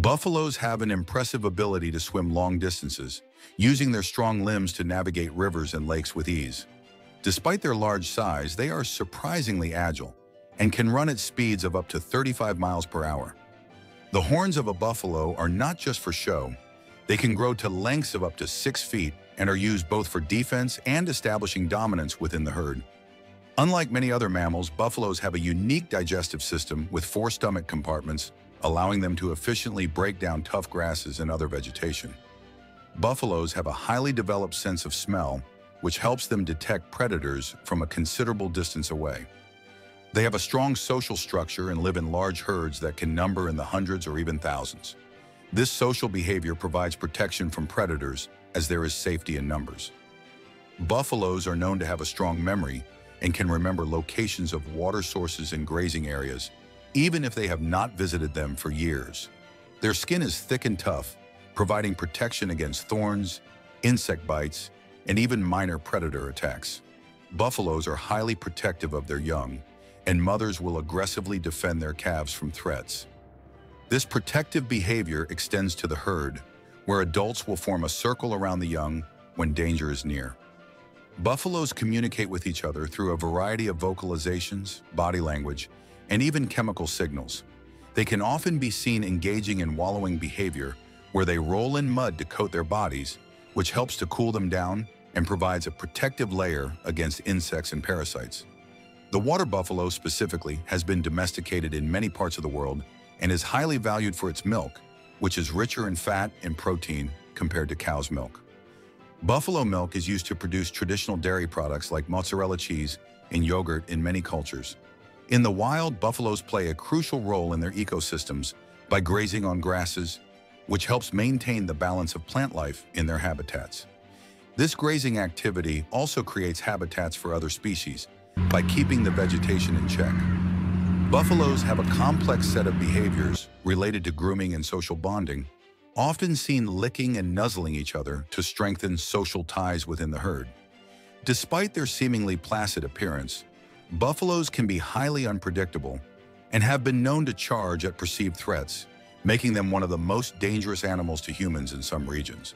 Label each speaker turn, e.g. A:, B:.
A: Buffaloes have an impressive ability to swim long distances, using their strong limbs to navigate rivers and lakes with ease. Despite their large size, they are surprisingly agile and can run at speeds of up to 35 miles per hour. The horns of a buffalo are not just for show. They can grow to lengths of up to six feet and are used both for defense and establishing dominance within the herd. Unlike many other mammals, buffaloes have a unique digestive system with four stomach compartments, allowing them to efficiently break down tough grasses and other vegetation. Buffaloes have a highly developed sense of smell, which helps them detect predators from a considerable distance away. They have a strong social structure and live in large herds that can number in the hundreds or even thousands. This social behavior provides protection from predators as there is safety in numbers. Buffaloes are known to have a strong memory and can remember locations of water sources and grazing areas, even if they have not visited them for years. Their skin is thick and tough, providing protection against thorns, insect bites, and even minor predator attacks. Buffaloes are highly protective of their young, and mothers will aggressively defend their calves from threats. This protective behavior extends to the herd, where adults will form a circle around the young when danger is near. Buffaloes communicate with each other through a variety of vocalizations, body language, and even chemical signals. They can often be seen engaging in wallowing behavior where they roll in mud to coat their bodies, which helps to cool them down and provides a protective layer against insects and parasites. The water buffalo specifically has been domesticated in many parts of the world and is highly valued for its milk, which is richer in fat and protein compared to cow's milk. Buffalo milk is used to produce traditional dairy products like mozzarella cheese and yogurt in many cultures. In the wild, buffaloes play a crucial role in their ecosystems by grazing on grasses, which helps maintain the balance of plant life in their habitats. This grazing activity also creates habitats for other species, by keeping the vegetation in check. Buffaloes have a complex set of behaviors related to grooming and social bonding, often seen licking and nuzzling each other to strengthen social ties within the herd. Despite their seemingly placid appearance, buffaloes can be highly unpredictable and have been known to charge at perceived threats, making them one of the most dangerous animals to humans in some regions.